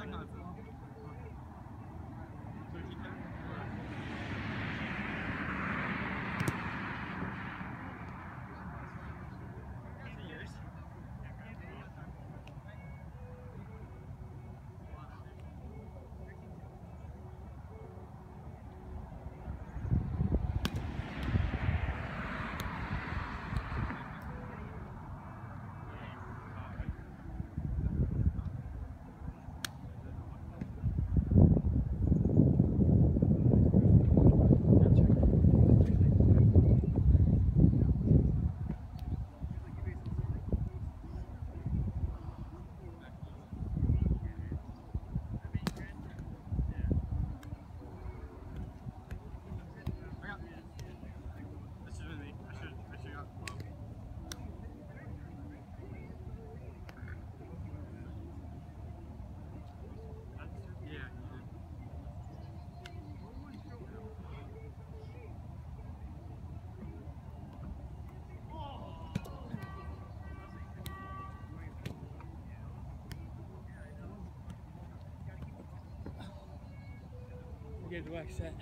that concept. Get the wax set.